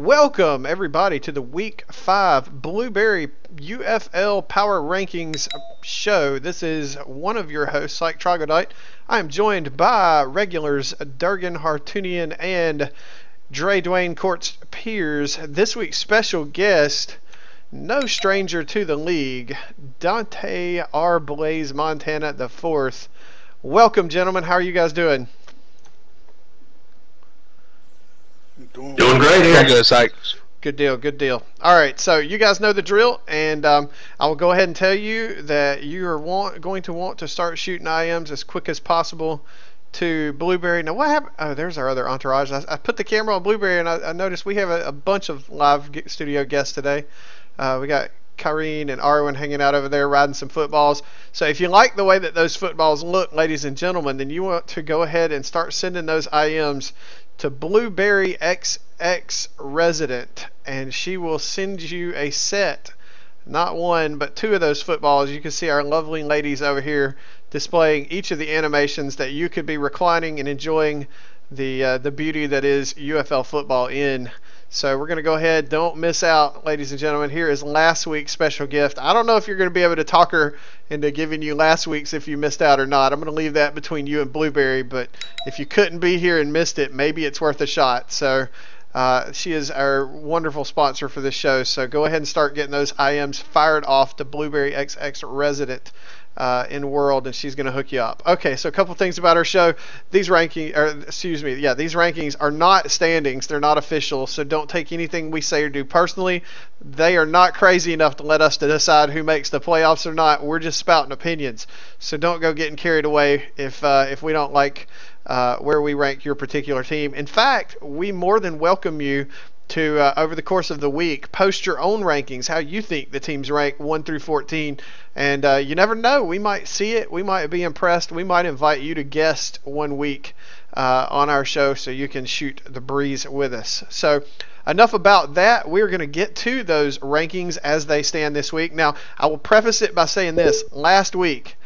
Welcome, everybody, to the Week 5 Blueberry UFL Power Rankings show. This is one of your hosts, Like Troglodyte. I am joined by regulars Durgan Hartunian and Dre Dwayne Courts Piers. This week's special guest, no stranger to the league, Dante R. Blaze Montana the fourth. Welcome, gentlemen. How are you guys doing? Doing, Doing great here. Good, psych. Good deal, good deal. All right, so you guys know the drill, and um, I will go ahead and tell you that you are want, going to want to start shooting IMs as quick as possible to Blueberry. Now, what happened? Oh, there's our other entourage. I, I put the camera on Blueberry, and I, I noticed we have a, a, bunch of live studio guests today. Uh, we got Kyrene and Arwen hanging out over there riding some footballs. So if you like the way that those footballs look, ladies and gentlemen, then you want to go ahead and start sending those IMs to Blueberry XX Resident, and she will send you a set, not one, but two of those footballs. You can see our lovely ladies over here displaying each of the animations that you could be reclining and enjoying the uh, the beauty that is UFL football in. So we're going to go ahead. Don't miss out, ladies and gentlemen. Here is last week's special gift. I don't know if you're going to be able to talk her into giving you last week's if you missed out or not. I'm going to leave that between you and Blueberry. But if you couldn't be here and missed it, maybe it's worth a shot. So uh, she is our wonderful sponsor for this show. So go ahead and start getting those IMs fired off to Blueberry XX Resident uh, in world, and she's going to hook you up. Okay, so a couple things about our show. These rankings, or excuse me, yeah, these rankings are not standings; they're not official. So don't take anything we say or do personally. They are not crazy enough to let us to decide who makes the playoffs or not. We're just spouting opinions. So don't go getting carried away if uh, if we don't like. Uh, where we rank your particular team. In fact, we more than welcome you to uh, over the course of the week post your own rankings how you think the teams rank 1 through 14 and uh, you never know. We might see it. We might be impressed. We might invite you to guest one week uh, on our show so you can shoot the breeze with us. So enough about that. We're going to get to those rankings as they stand this week. Now i will preface it by saying this. Last week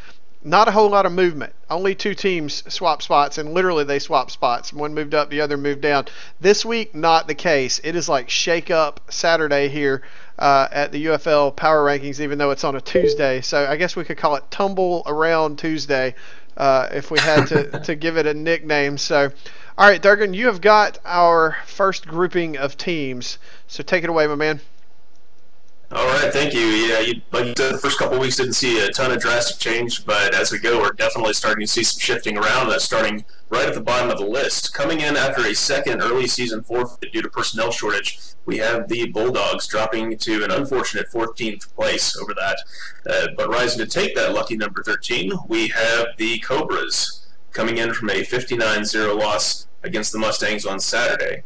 not a whole lot of movement. Only two teams swap spots, and literally they swap spots. One moved up, the other moved down. This week, not the case. It is like shake up Saturday here uh, at the UFL Power Rankings, even though it's on a Tuesday. So I guess we could call it Tumble Around Tuesday uh, if we had to, to give it a nickname. So, all right, Durgan, you have got our first grouping of teams. So take it away, my man. All right, thank you. Yeah, you, like you said, the first couple weeks didn't see a ton of drastic change, but as we go, we're definitely starting to see some shifting around. That's starting right at the bottom of the list. Coming in after a second early season forfeit due to personnel shortage, we have the Bulldogs dropping to an unfortunate 14th place over that. Uh, but rising to take that lucky number 13, we have the Cobras coming in from a 59-0 loss against the Mustangs on Saturday.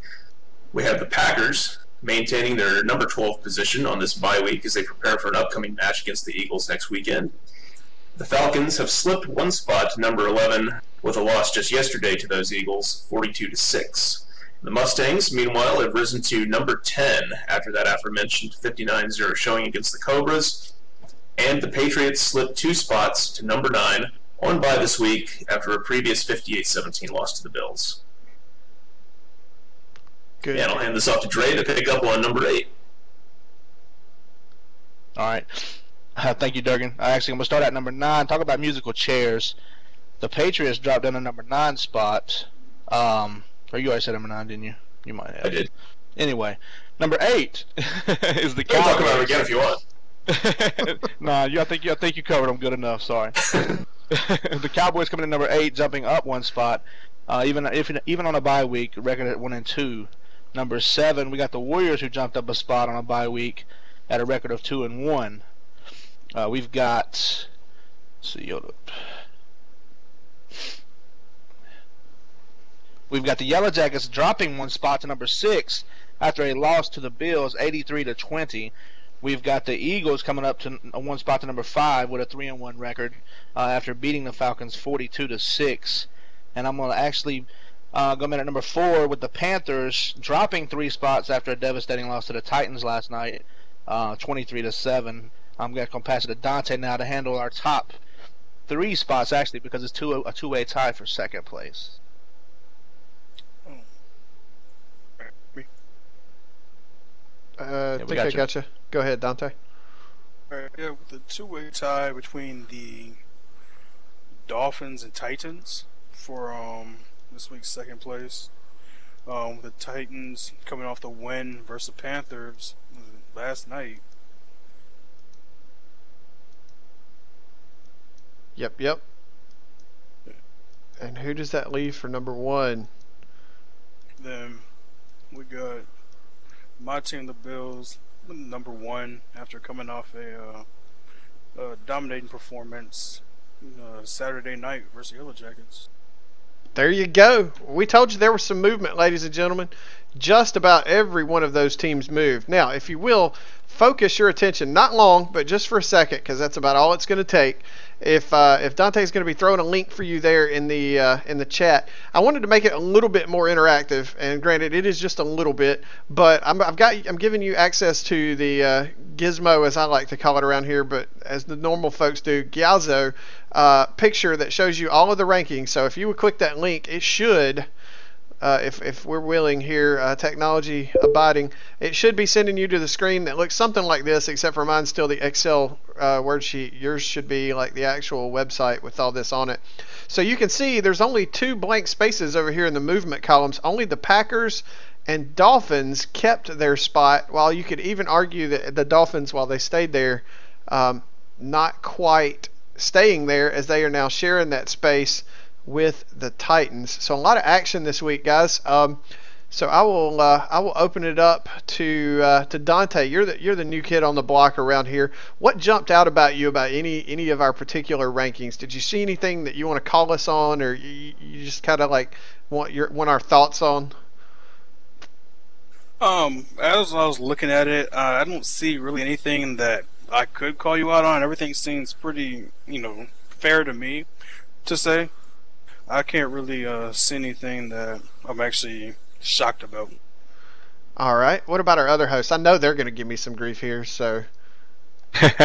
We have the Packers maintaining their number 12 position on this bye week as they prepare for an upcoming match against the Eagles next weekend. The Falcons have slipped one spot to number 11 with a loss just yesterday to those Eagles, 42 to 6. The Mustangs, meanwhile, have risen to number 10 after that aforementioned 59-0 showing against the Cobras, and the Patriots slipped two spots to number 9 on bye this week after a previous 58-17 loss to the Bills. Good. And I'll hand this off to Dre to pick up on number eight. All right. Uh, thank you, Durgan. I actually, I'm going to start at number nine. Talk about musical chairs. The Patriots dropped down to number nine spot. Um, or you already said number nine, didn't you? You might have. I did. Anyway, number eight is the Cowboys. Talk about it again if you want. nah, you, I think you, I think you covered them good enough. Sorry. the Cowboys coming in number eight, jumping up one spot. Uh, even if even on a bye week, record at one and two. Number seven, we got the Warriors who jumped up a spot on a bye week at a record of two and one. Uh, we've got see We've got the Yellow Jackets dropping one spot to number six after a loss to the Bills, 83 to 20. We've got the Eagles coming up to one spot to number five with a three and one record uh, after beating the Falcons 42 to six. And I'm gonna actually uh, going at number four with the Panthers dropping three spots after a devastating loss to the Titans last night, uh, 23 to seven. I'm going to pass it to Dante now to handle our top three spots actually because it's two a two way tie for second place. Uh, I we think got I you. got you. Go ahead, Dante. All right, yeah, with the two-way tie between the Dolphins and Titans for um this week's second place. Um, the Titans coming off the win versus the Panthers last night. Yep, yep. And who does that leave for number one? Then we got my team, the Bills, number one after coming off a, uh, a dominating performance uh, Saturday night versus the Yellow Jackets. There you go. We told you there was some movement, ladies and gentlemen. Just about every one of those teams moved. Now, if you will, focus your attention, not long, but just for a second, because that's about all it's going to take. If uh, if Dante's going to be throwing a link for you there in the uh, in the chat, I wanted to make it a little bit more interactive. And granted, it is just a little bit, but I'm, I've got I'm giving you access to the uh, Gizmo, as I like to call it around here, but as the normal folks do, Gyazo uh, picture that shows you all of the rankings. So if you would click that link, it should uh, if, if we're willing here, uh, technology abiding, it should be sending you to the screen that looks something like this, except for mine's still the Excel uh, worksheet. Yours should be like the actual website with all this on it. So you can see there's only two blank spaces over here in the movement columns. Only the Packers and Dolphins kept their spot, while you could even argue that the Dolphins, while they stayed there, um, not quite staying there as they are now sharing that space with the Titans. So a lot of action this week, guys. Um, so I will uh, I will open it up to uh, to Dante. You're the you're the new kid on the block around here. What jumped out about you about any any of our particular rankings? Did you see anything that you want to call us on, or you, you just kind of like want your want our thoughts on? Um, as I was looking at it, uh, I don't see really anything that I could call you out on. Everything seems pretty, you know, fair to me to say. I can't really uh, see anything that I'm actually shocked about. All right. What about our other hosts? I know they're going to give me some grief here. So uh,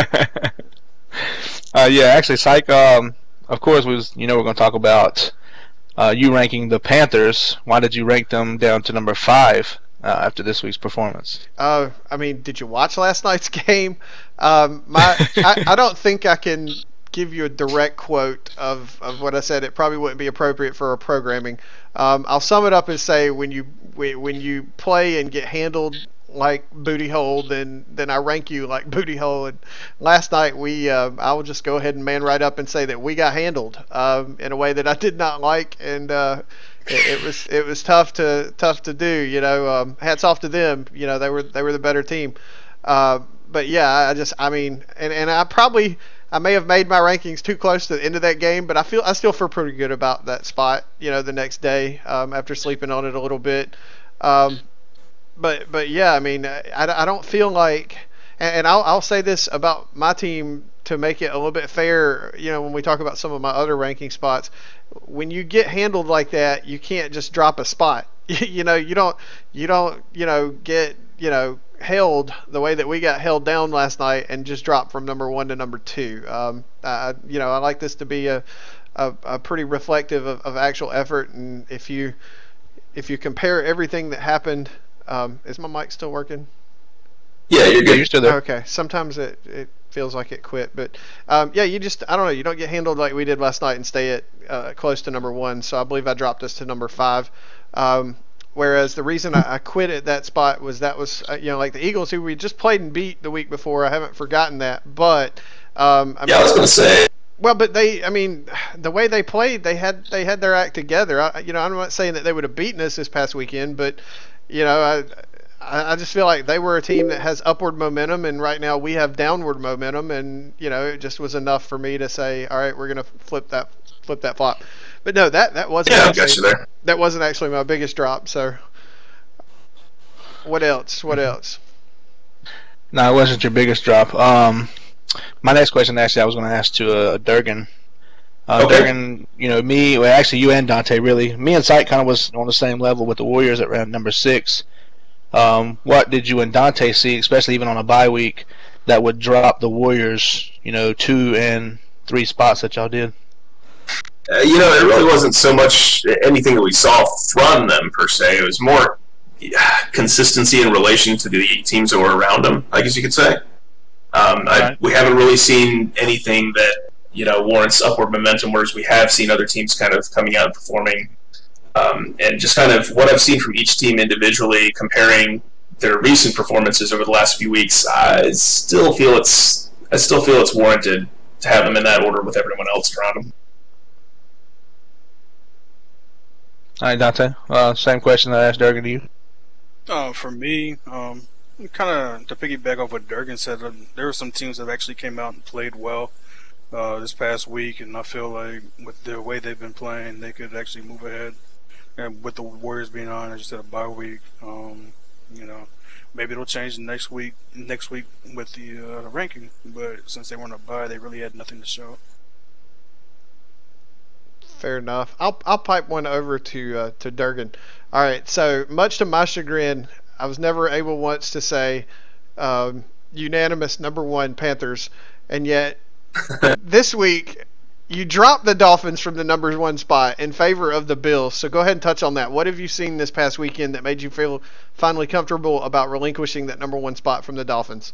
yeah, actually, Psych. Um, of course, was you know we're going to talk about uh, you ranking the Panthers. Why did you rank them down to number five uh, after this week's performance? Uh, I mean, did you watch last night's game? Um, my, I, I don't think I can give you a direct quote of, of what I said. It probably wouldn't be appropriate for a programming. Um, I'll sum it up and say when you when you play and get handled like booty hole, then then I rank you like booty hole. And last night we, uh, I will just go ahead and man right up and say that we got handled um, in a way that I did not like, and uh, it, it, was it was tough to tough to do. You know, um, hats off to them. You know, they were they were the better team. Uh, but yeah, I just I mean, and and I probably. I may have made my rankings too close to the end of that game, but I feel I still feel pretty good about that spot. You know, the next day um, after sleeping on it a little bit. Um, but but yeah, I mean, I, I don't feel like, and, and I'll I'll say this about my team to make it a little bit fair. You know, when we talk about some of my other ranking spots, when you get handled like that, you can't just drop a spot. you know, you don't you don't you know get you know held the way that we got held down last night and just dropped from number one to number two. Um, I, you know, I like this to be a, a, a pretty reflective of, of, actual effort. And if you if you compare everything that happened, um, is my mic still working? Yeah, you're good. You're still there. Okay. Sometimes it, it feels like it quit, but um, yeah, you just I don't know. You don't get handled like we did last night and stay at uh, close to number one. So I believe I dropped us to number five. Um, Whereas the reason I, I quit at that spot was that was uh, you know like the Eagles who we just played and beat the week before. I haven't forgotten that, but um, I Yeah, mean, I was gonna say. well, but they I mean the way they played, they had they had their act together. I, you know, I'm not saying that they would have beaten us this past weekend, but you know I. I I just feel like they were a team that has upward momentum, and right now we have downward momentum, and you know it just was enough for me to say, all right, we're gonna flip that flip that flop. But no, that that wasn't Yeah, I actually, got you there. that wasn't actually my biggest drop. So, what else? What Mm-hmm. else? No, it wasn't your biggest drop. Um, my next question, actually, I was going to ask to uh, Durgan. Uh, Okay. Durgan, you know, me, well, actually, you and Dante, really. Me and Psych kind of was on the same level with the Warriors at round number six. Um, what did you and Dante see, especially even on a bye week, that would drop the Warriors, you know, two and three spots that y'all did? Uh, you know, it really wasn't so much anything that we saw from them per se. It was more, consistency in relation to the teams that were around them, I guess you could say. Um, I, we haven't really seen anything that you know warrants upward momentum, whereas we have seen other teams kind of coming out and performing. Um, and just kind of what I've seen from each team individually, comparing their recent performances over the last few weeks, I still feel it's I still feel it's warranted to have them in that order with everyone else around them. Right, Dante. Uh, same question I asked Durgan to you. Uh, for me, um, kind of to piggyback off what Durgan said, um, there were some teams that actually came out and played well uh, this past week, and I feel like with the way they've been playing, they could actually move ahead. And with the Warriors being on, as you said, a bye week, um, you know, maybe it'll change next week. Next week with the uh, ranking, but since they weren't a bye, they really had nothing to show. Fair enough. I'll I'll pipe one over to uh, to Durgan. All right. So much to my chagrin, I was never able once to say um, unanimous number one Panthers, and yet this week you dropped the Dolphins from the number one spot in favor of the Bills. So go ahead and touch on that. What have you seen this past weekend that made you feel finally comfortable about relinquishing that number one spot from the Dolphins?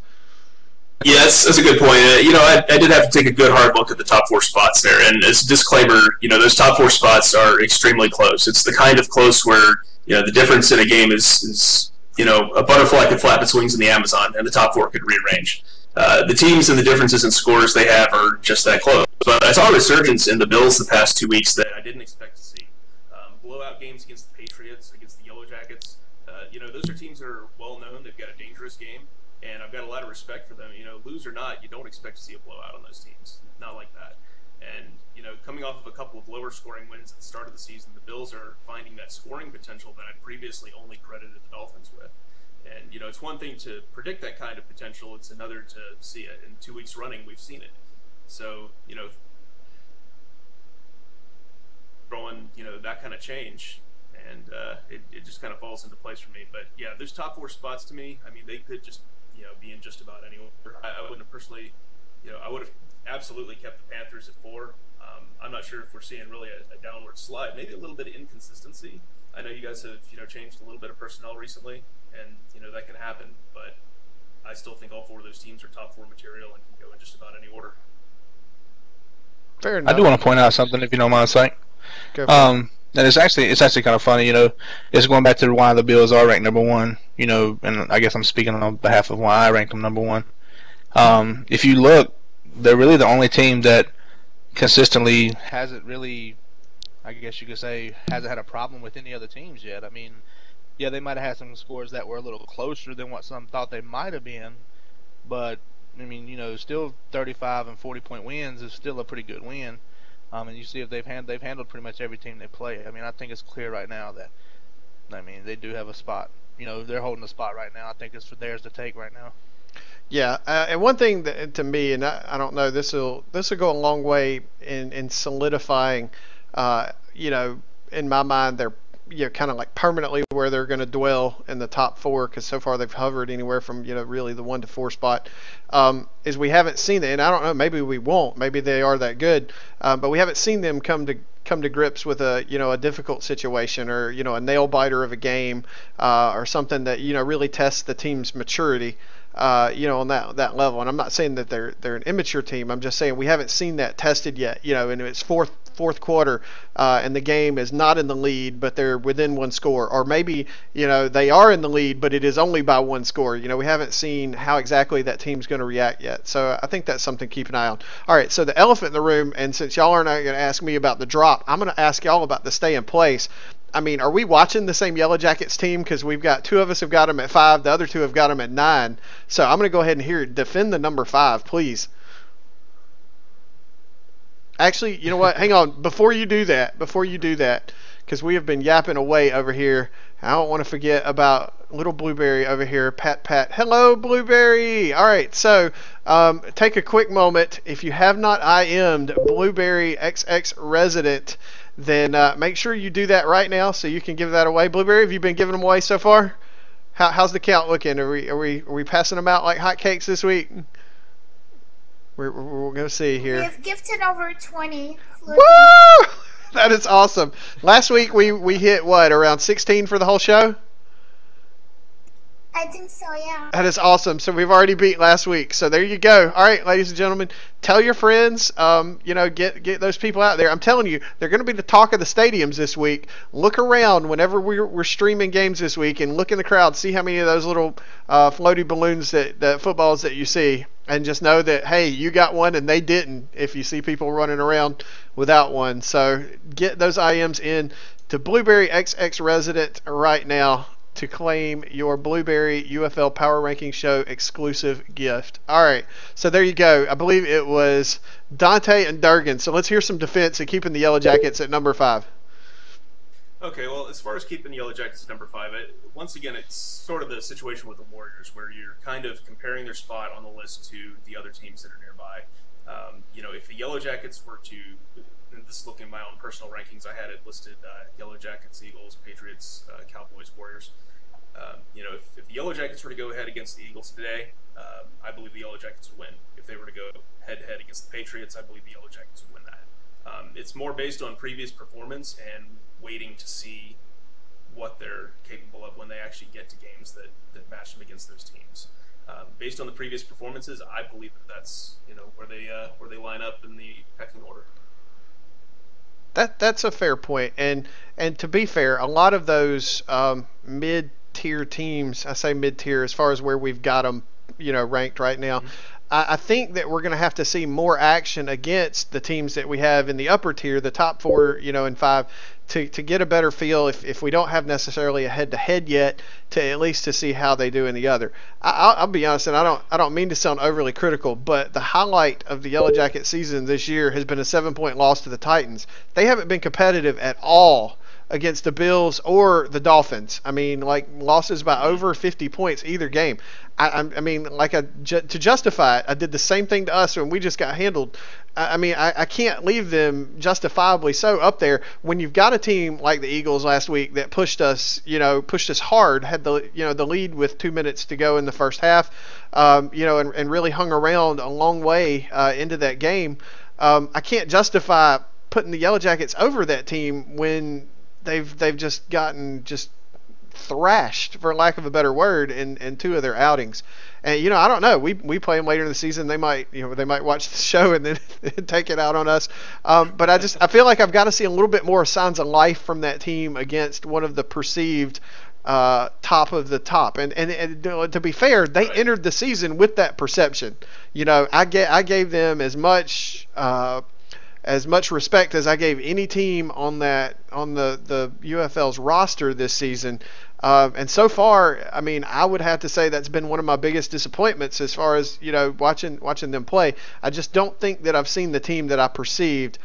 Yeah, that's, that's a good point. Uh, you know, I, I did have to take a good hard look at the top four spots there. And as a disclaimer, you know, those top four spots are extremely close. It's the kind of close where, you know, the difference in a game is, is you know, a butterfly could flap its wings in the Amazon and the top four could rearrange. Uh, the teams and the differences in scores they have are just that close. But I saw a resurgence in the Bills the past two weeks that I didn't expect to see. Um, blowout games against the Patriots, against the Yellow Jackets. Uh, you know, those are teams that are well known. They've got a dangerous game and I've got a lot of respect for them. You know, lose or not, you don't expect to see a blowout on those teams. Not like that. And you know, coming off of a couple of lower scoring wins at the start of the season, the Bills are finding that scoring potential that I previously only credited the Dolphins with. And you know, it's one thing to predict that kind of potential; it's another to see it. In two weeks running, we've seen it. So you know, throwing you know that kind of change and uh, it, it just kind of falls into place for me. But yeah, those top four spots to me, I mean, they could just you know be in just about any order. I, I wouldn't have personally, you know, I would have absolutely kept the Panthers at four. Um, I'm not sure if we're seeing really a, a downward slide, maybe a little bit of inconsistency. I know you guys have you know changed a little bit of personnel recently, and you know that can happen. But I still think all four of those teams are top four material and can go in just about any order. Fair enough. I do want to point out something, if you don't mind, saying. Go for it. Um, and it's actually it's actually kind of funny, you know. It's going back to why the Bills are ranked number one, you know, and I guess I'm speaking on behalf of why I rank them number one. Um, if you look, they're really the only team that consistently hasn't really, I guess you could say, hasn't had a problem with any other teams yet. I mean, yeah, they might have had some scores that were a little closer than what some thought they might have been, but I mean, you know, still 35 and 40 point wins is still a pretty good win. Um, and you see if they've hand, they've handled pretty much every team they play. I mean, I think it's clear right now that I mean they do have a spot. You know, they're holding the spot right now. I think it's for theirs to take right now. Yeah, uh, and one thing that, to me, and I, I don't know, this will this will go a long way in in solidifying, uh, you know, in my mind, they're you know kind of like permanently where they're going to dwell in the top four because so far they've hovered anywhere from you know really the one to four spot. Um, is we haven't seen it, and I don't know, maybe we won't, maybe they are that good, um, but we haven't seen them come to come to grips with a you know a difficult situation or you know a nail biter of a game uh, or something that you know really tests the team's maturity uh, you know, on that that level. And I'm not saying that they're they're an immature team. I'm just saying we haven't seen that tested yet. You know, and it's fourth fourth quarter, uh, and the game is not in the lead, but they're within one score, or maybe you know they are in the lead, but it is only by one score. You know, we haven't seen how exactly that team's going to react yet. So I think that's something to keep an eye on. All right, so the elephant in the room, and since y'all are not going to ask me about the drop, I'm going to ask y'all about the stay in place. I mean, are we watching the same Yellow Jackets team? Because we've got two of us have got them at five, the other two have got them at nine. So I'm going to go ahead and here defend the number five, please. Actually, you know what? Hang on. Before you do that, before you do that, because we have been yapping away over here. I don't want to forget about little Blueberry over here. Pat, pat. Hello, Blueberry. All right. So um, take a quick moment. If you have not IM'd Blueberry XX Resident, then uh, make sure you do that right now so you can give that away. Blueberry, have you been giving them away so far? How, how's the count looking? Are we are we are we passing them out like hotcakes this week? We're, we're, we're gonna see here. We have gifted over 20. Woo! That is awesome. Last week we we hit what around 16 for the whole show. I think so, yeah. That is awesome. So we've already beat last week. So there you go. All right, ladies and gentlemen, tell your friends. Um, you know, get get those people out there. I'm telling you, they're going to be the talk of the stadiums this week. Look around whenever we're, we're streaming games this week, and look in the crowd, see how many of those little uh, floaty balloons that, that footballs that you see, and just know that hey, you got one and they didn't. If you see people running around without one, so get those IMs in to Blueberry XX Resident right now to claim your Blueberry UFL Power Ranking Show exclusive gift. All right, so there you go. I believe it was Dante and Durgan. So let's hear some defense and keeping the Yellow Jackets at number five. Okay, well, as far as keeping the Yellow Jackets number five, once again, it's sort of the situation with the Warriors, where you're kind of comparing their spot on the list to the other teams that are nearby. Um, you know, if the Yellow Jackets were to, this is looking at my own personal rankings, I had it listed uh, Yellow Jackets, Eagles, Patriots, uh, Cowboys, Warriors. Um, you know, if, if, the Yellow Jackets were to go ahead against the Eagles today, um, I believe the Yellow Jackets would win. If they were to go head to head against the Patriots, I believe the Yellow Jackets would win that. Um, it's more based on previous performance and waiting to see what they're capable of when they actually get to games that, that match them against those teams. Um, based on the previous performances, I believe that that's you know where they uh, where they line up in the pecking order. That that's a fair point, and and to be fair, a lot of those um, mid tier teams, I say mid tier as far as where we've got them, you know, ranked right now. Mm-hmm. I, I think that we're going to have to see more action against the teams that we have in the upper tier, the top four, you know, and five, to, to get a better feel if, if we don't have necessarily a head to head yet to at least to see how they do in the other. I, will be honest, and I don't I don't mean to sound overly critical, but the highlight of the Yellow Jacket season this year has been a seven point loss to the Titans. They haven't been competitive at all against the Bills or the Dolphins. I mean, like losses by over 50 points either game. I, I mean, like I, ju- to justify it, I did the same thing to us when we just got handled. I, I mean, I, I can't leave them justifiably so up there when you've got a team like the Eagles last week that pushed us, you know, pushed us hard, had the you know the lead with two minutes to go in the first half, um, you know, and, and really hung around a long way uh, into that game. Um, I can't justify putting the Yellow Jackets over that team when they've they've just gotten just thrashed, for lack of a better word, in, in two of their outings. And you know, I don't know. We we play them later in the season. They might you know they might watch the show and then take it out on us. Um, but I just I feel like I've got to see a little bit more signs of life from that team against one of the perceived uh, top of the top. And, and, and to be fair, they right. entered the season with that perception. You know, I get I gave them as much. Uh, as much respect as I gave any team on that on the the UFL's roster this season. Uh, and so far, I mean, I would have to say that's been one of my biggest disappointments as far as you know watching watching them play. I just don't think that I've seen the team that I perceived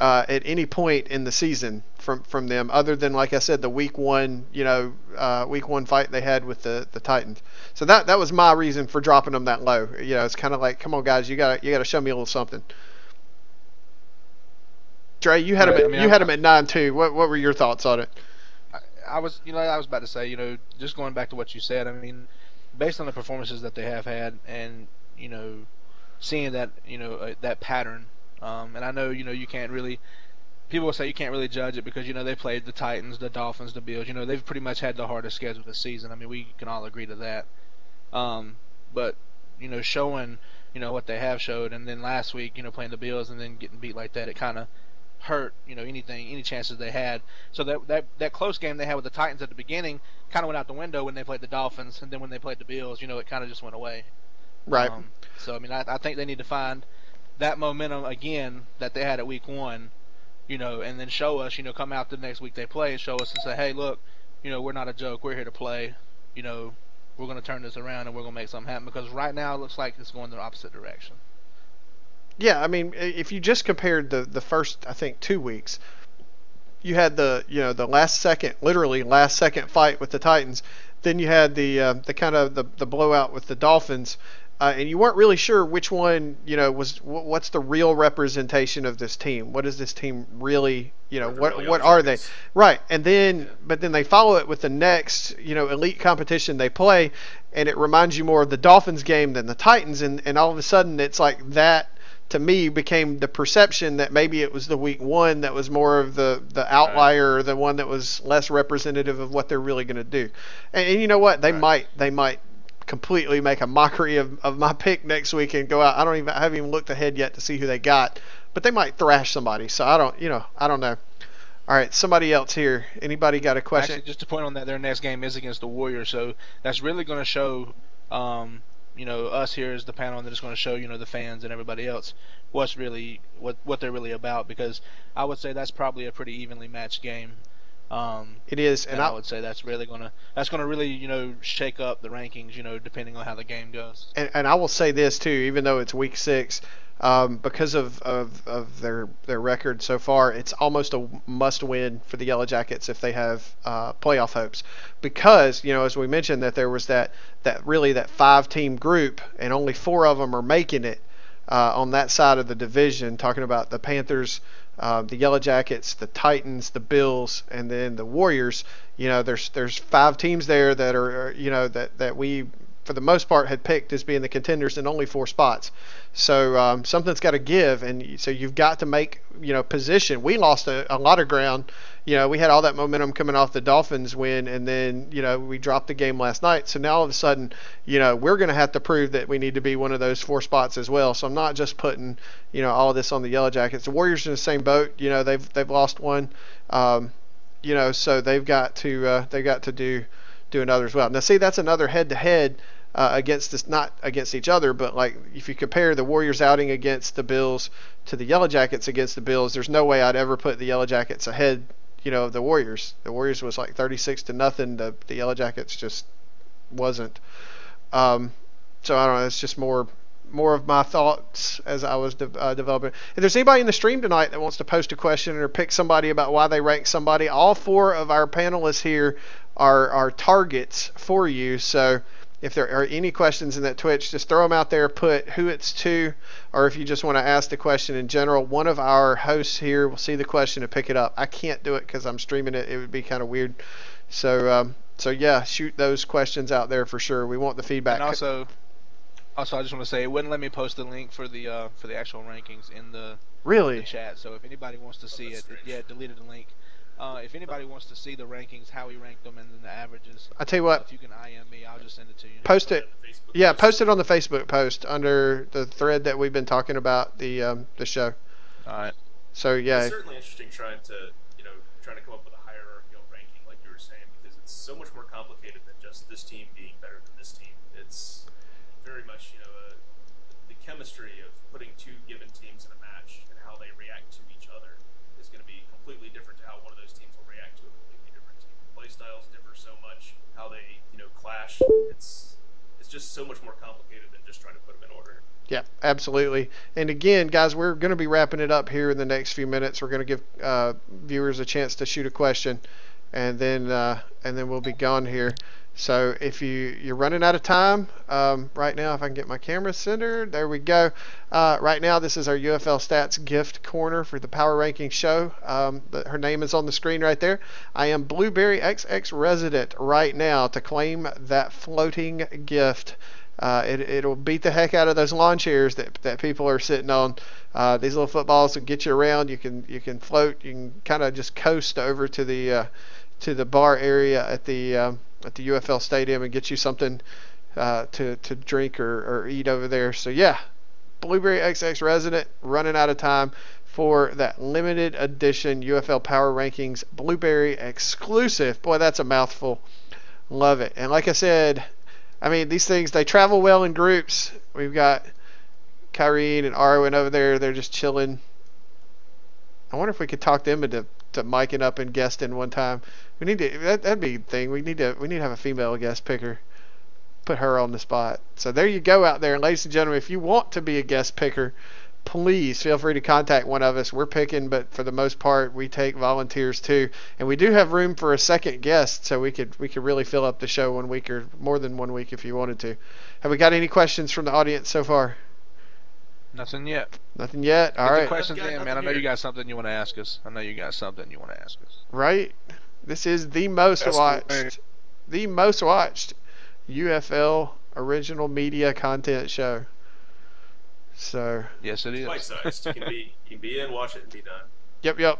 uh, at any point in the season from from them, other than like I said, the week one you know uh, week one fight they had with the the Titans. So that that was my reason for dropping them that low. You know, it's kind of like, come on guys, you got you got to show me a little something. Dre, you had right, him. At, I mean, you I'm, had him at nine too. What what were your thoughts on it? I, I was, you know, I was about to say, you know, just going back to what you said. I mean, based on the performances that they have had, and you know, seeing that, you know, uh, that pattern. Um, and I know, you know, you can't really. People will say you can't really judge it because you know they played the Titans, the Dolphins, the Bills. You know they've pretty much had the hardest schedule this season. I mean we can all agree to that. Um, but you know showing you know what they have showed, and then last week you know playing the Bills and then getting beat like that, it kind of hurt you know anything any chances they had. So that that that close game they had with the Titans at the beginning kind of went out the window when they played the Dolphins, and then when they played the Bills, you know, it kind of just went away. Right. Um, so I mean, I, I think they need to find that momentum again that they had at Week One, you know, and then show us, you know, come out the next week they play and show us and say, hey, look, you know, we're not a joke, we're here to play, you know, we're going to turn this around and we're going to make something happen because right now it looks like it's going the opposite direction. Yeah, I mean, if you just compared the the first, I think two weeks, you had the you know the last second, literally last second fight with the Titans. Then you had the uh, the kind of the the blowout with the Dolphins. Uh, and you weren't really sure which one, you know, was what's the real representation of this team? What is this team really, you know, what really what are they? Right, and then yeah. but then they follow it with the next, you know, elite competition they play, and it reminds you more of the Dolphins game than the Titans, and and all of a sudden it's like that to me became the perception that maybe it was the week one that was more of the the outlier or the one that was less representative of what they're really going to do. And, and you know what? They Right. might they might completely make a mockery of, of my pick next week and go out. I don't even I haven't even looked ahead yet to see who they got, but they might thrash somebody. So I don't you know I don't know. All right, somebody else here. Anybody got a question? Actually, just to point on that, their next game is against the Warriors, so that's really going to show, um, you know, us here is the panel, and then it's going to show, you know, the fans and everybody else what's really what what they're really about. Because I would say that's probably a pretty evenly matched game. Um, it is, and and I, I would say that's really gonna that's gonna really you know shake up the rankings, you know, depending on how the game goes. and, and I will say this too, even though it's week six, um, because of, of, of their their record so far, it's almost a must win for the Yellow Jackets if they have uh, playoff hopes. Because you know, as we mentioned, that there was that that really that five team group, and only four of them are making it uh, on that side of the division. Talking about the Panthers. Uh, the Yellow Jackets, the Titans, the Bills, and then the Warriors. You know, there's there's five teams there that are, you know that that we for the most part had picked as being the contenders in only four spots. So um, something's got to give, and so you've got to make you know position. We lost a, a lot of ground. You know, we had all that momentum coming off the Dolphins win, and then you know we dropped the game last night. So now all of a sudden, you know, we're going to have to prove that we need to be one of those four spots as well. So I'm not just putting you know all this on the Yellow Jackets. The Warriors in the same boat. You know, they've they've lost one. Um, you know, so they've got to uh, they got to do do another as well. Now, see, that's another head-to-head uh, against this, not against each other, but like if you compare the Warriors outing against the Bills to the Yellow Jackets against the Bills, there's no way I'd ever put the Yellow Jackets ahead, you know, the Warriors. The Warriors was like 36 to nothing. The the Yellow Jackets just wasn't. Um, so I don't know. It's just more more of my thoughts as I was de- uh, developing. If there's anybody in the stream tonight that wants to post a question or pick somebody about why they rank somebody, all four of our panelists here are are targets for you. So if there are any questions in that Twitch, just throw them out there. Put who it's to, or if you just want to ask the question in general, one of our hosts here will see the question and pick it up. I can't do it because I'm streaming it. It would be kind of weird. So um, so yeah, shoot those questions out there for sure. We want the feedback. And also, also I just want to say it wouldn't let me post the link for the uh, for the actual rankings in the, the really, chat. So if anybody wants to see it, strange. yeah, it deleted the link. Uh, if anybody wants to see the rankings, how we ranked them, and then the averages, I tell you uh, what, if you can IM me, I'll just send it to you. post it. The Yeah, post. post it on the Facebook post under the thread that we've been talking about the um, the show. All right. So yeah, It's certainly interesting trying to, you know, trying to come up with a hierarchical ranking, like you were saying, because it's so much more complicated than just this team being better than this team. It's very much, you know, uh, the chemistry of putting two given teams in a match and how they react to each other is going to be completely different to how one of those teams will react to a completely different team. Play styles differ so much, how they, you know, clash. It's it's just so much more complicated than just trying to put them in order. Yeah, absolutely. And again, guys, we're going to be wrapping it up here in the next few minutes. We're going to give uh, viewers a chance to shoot a question, and then uh, and then we'll be gone here. So if you you're running out of time um, right now, if I can get my camera centered, there we go. Uh, right now, this is our UFL Stats gift corner for the Power Ranking Show. Um, the, her name is on the screen right there. I am Blueberry XX resident right now to claim that floating gift. Uh, it, it'll beat the heck out of those lawn chairs that, that people are sitting on. Uh, these little footballs will get you around. You can you can float. You can kind of just coast over to the uh, to the bar area at the um, at the UFL stadium and get you something uh, to to drink or, or eat over there. So yeah, Blueberry XX resident running out of time for that limited edition UFL Power Rankings Blueberry exclusive. Boy, that's a mouthful. Love it. And like I said, I mean these things they travel well in groups. We've got Kyrene and Arwen over there. They're just chilling. I wonder if we could talk them into to miking up and guesting one time. We need to that that'd be a thing. We need to we need to have a female guest picker. Put her on the spot. So there you go out there, and ladies and gentlemen, if you want to be a guest picker, please feel free to contact one of us. We're picking, but for the most part, we take volunteers too, and we do have room for a second guest, so we could we could really fill up the show one week or more than one week if you wanted to. Have we got any questions from the audience so far? Nothing yet. Nothing yet. All Get the right. questions I've in, man. I nothing know you got something you want to ask us. I know you got something you want to ask us. right? This is the most That's watched, right. the most watched UFL original media content show. So, Yes, it It's is. bite sized. You can be you can be in, watch it, and be done. yep, yep.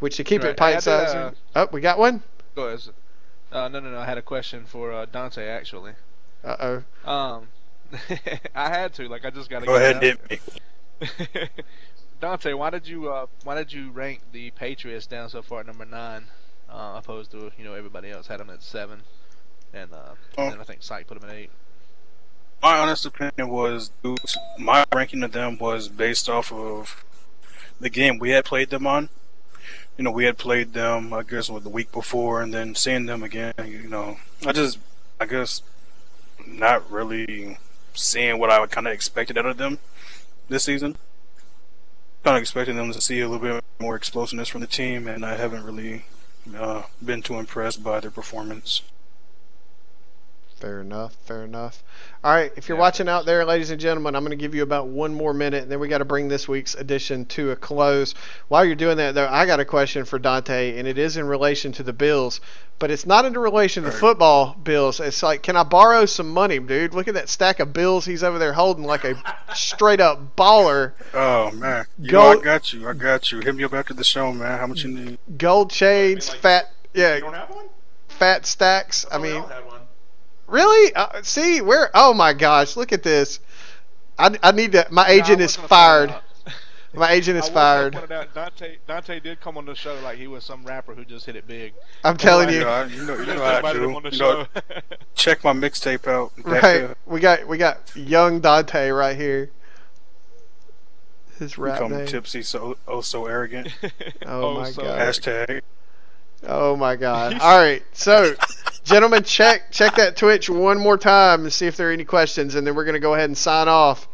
Which to keep Right. it bite sized. uh, oh, we got one. Go ahead. Uh, no, no, no. I had a question for uh, Dante actually. Uh oh. Um, I had to. Like, I just got to Go ahead, hit me. me. Dante, why did you uh, why did you rank the Patriots down so far at number nine, uh, opposed to you know everybody else had them at seven, and, uh, Oh. and then I think Psych put them at eight. My honest opinion was my ranking of them was based off of the game we had played them on. You know, we had played them, I guess, what the week before, and then seeing them again. You know, I just, I guess, not really seeing what I kind of expected out of them this season. Kind of expecting them to see a little bit more explosiveness from the team, and I haven't really uh, been too impressed by their performance. Fair enough. Fair enough. All right. If you're Yeah, watching out there, ladies and gentlemen, I'm going to give you about one more minute, and then we got to bring this week's edition to a close. While you're doing that, though, I got a question for Dante, and it is in relation to the Bills, but it's not in relation to All right. football bills. It's like, can I borrow some money, dude? Look at that stack of bills he's over there holding like a straight up baller. Oh man, you Go- know, I got you. I got you. Hit me up after the show, man. How much you need? Gold chains, like- fat, yeah, You don't have one? fat stacks. I Oh, we mean, all had one. Really? Uh, see, where? Oh my gosh, look at this. I, I need to. My agent Nah, I is was gonna point fired. My agent is was fired. point it out, Dante Dante did come on the show like he was some rapper who just hit it big. I'm telling you you. know, I- you know, you know how I invited him do. You know, check my mixtape out. Right. uh, We got we got young Dante right here. His rap become name. tipsy, so oh so arrogant. Oh my so- God. Hashtag. Oh my god. All right. So, gentlemen, check check that Twitch one more time and see if there are any questions and then we're going to go ahead and sign off.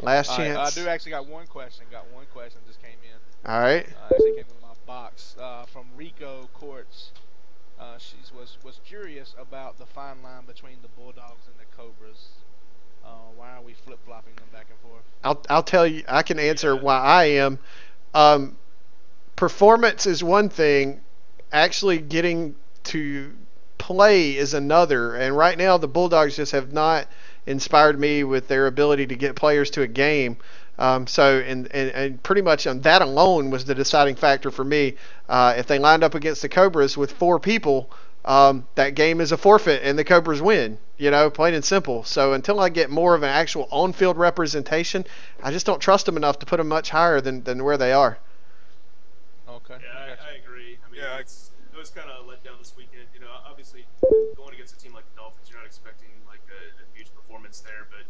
Last All right, chance. I do actually got one question. Got one question just came in. All right. Uh, actually came in my box uh, from Rico Courts. Uh, she was was curious about the fine line between the Bulldogs and the Cobras. Uh, why are we flip flopping them back and forth? I'll I'll tell you. I can answer why I am. Um, performance is one thing. Actually, getting to play is another. And right now, the Bulldogs just have not inspired me with their ability to get players to a game. Um, so, and, and, and pretty much on that alone was the deciding factor for me. Uh, if they lined up against the Cobras with four people, um, that game is a forfeit and the Cobras win. You know, plain and simple. So until I get more of an actual on-field representation, I just don't trust them enough to put them much higher than, than where they are. Okay. Yeah, I. I, I agree. I mean, Yeah, I- it's, it was kind of let down this weekend. You know, obviously going against a team like the Dolphins, you're not expecting like a, a huge performance there, but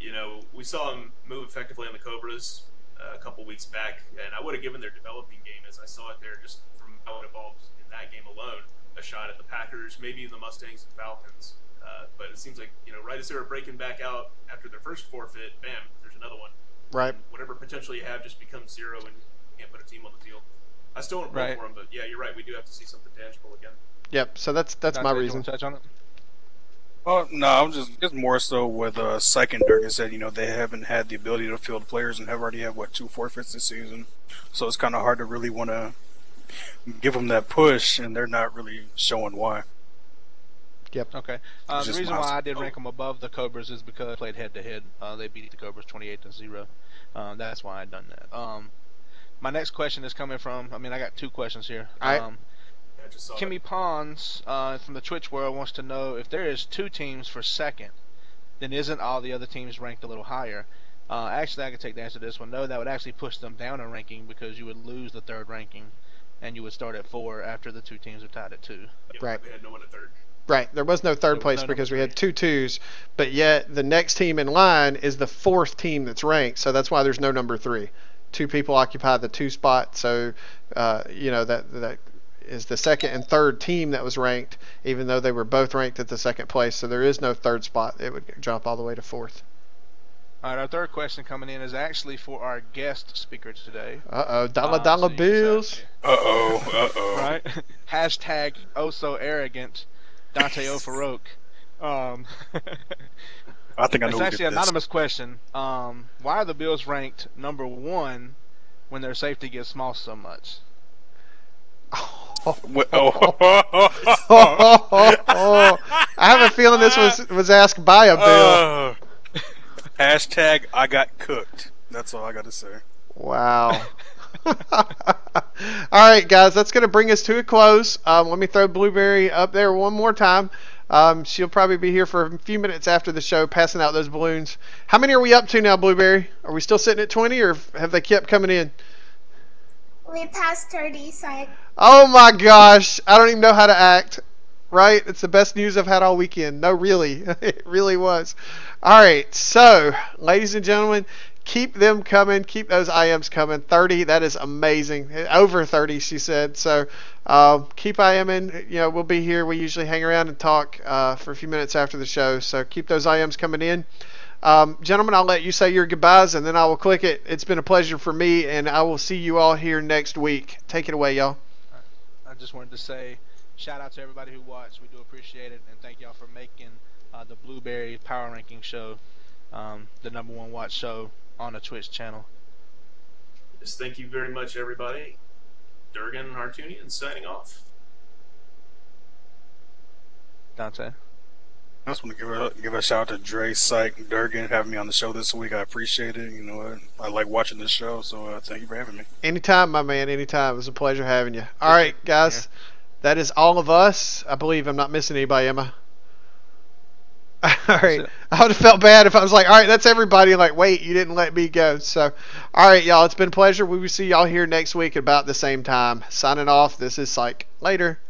you know, we saw them move effectively on the Cobras uh, a couple weeks back, and I would have given their developing game as I saw it there, just from how it evolved in that game alone, a shot at the Packers, maybe the Mustangs and Falcons. Uh, but it seems like you know, right as they were breaking back out after their first forfeit, bam, there's another one. Right. And whatever potential you have just becomes zero, and you can't put a team on the field. I still want to Right. for them, but yeah, you're right. We do have to see something tangible again. Yep. So that's that's my Dante, reason. wanna touch on it? Oh no, I'm just just more so with uh, Psych and Durgan said, you know, they haven't had the ability to field players and have already had what two forfeits this season, so it's kind of hard to really want to give them that push, and they're not really showing why. Yep. Okay. Uh, the reason why I did rank them above the Cobras is because they played head to head. Uh, They beat the Cobras 28 to zero. Uh, that's why I done that. Um, my next question is coming from. I mean, I got two questions here. Alright. Um, Yeah, I just saw Kimmy Pons uh, from the Twitch world wants to know if there is two teams for second, then isn't all the other teams ranked a little higher? Uh, actually, I could take the answer to this one. No, that would actually push them down in ranking because you would lose the third ranking, and you would start at four after the two teams are tied at two. Yep, Right. We had no one at third. Right. There was no third was place no because we had two twos, but yet the next team in line is the fourth team that's ranked. So that's why there's no number three. Two people occupy the two spot. So, uh, you know that that is the second and third team that was ranked, even though they were both ranked at the second place. So there is no third spot. It would jump all the way to fourth. All right, our third question coming in is actually for our guest speaker today. Uh oh, dollar Uh, dollar so you can say- bills. Uh oh, uh oh. right? Hashtag oh so arrogant, Dante Ofaroke. Um, I think I know it's actually did an this. anonymous question. Um, why are the Bills ranked number one when their safety gets small so much? What- oh. I have a feeling this was was asked by a bill. Uh, Hashtag I got cooked. That's all I got to say. Wow. all right, guys, that's going to bring us to a close. Um, let me throw Blueberry up there one more time. Um, she'll probably be here for a few minutes after the show, passing out those balloons. How many are we up to now, Blueberry? Are we still sitting at 20, or have they kept coming in? We passed 30, so Oh my gosh, I don't even know how to act. Right? It's the best news I've had all weekend. No, really. it really was. All right, so, ladies and gentlemen, keep them coming. Keep those IMs coming. 30, that is amazing. Over 30, she said. So, uh, keep IMing. You know, we'll be here. We usually hang around and talk uh, for a few minutes after the show. So, keep those IMs coming in. Um, gentlemen, I'll let you say your goodbyes and then I will click it. It's been a pleasure for me, and I will see you all here next week. Take it away, y'all. I just wanted to say shout out to everybody who watched. We do appreciate it, and thank y'all for making uh, the Blueberry Power Ranking Show um, the number one watch show on the Twitch channel. Yes, thank you very much, everybody. Durgan Hartunian signing off. Dante. I just want to give a give a shout out to Dre, Psych, Durgan having me on the show this week. I appreciate it. You know, what? I like watching this show, so uh, thank you for having me. Anytime, my man. Anytime. It was a pleasure having you. All right, guys. That is all of us. I believe I'm not missing anybody, am I? All right. I would have felt bad if I was like, all right, that's everybody. Like, wait, you didn't let me go. So, all right, y'all. It's been a pleasure. We will see y'all here next week at about the same time. Signing off. This is Psych. Later.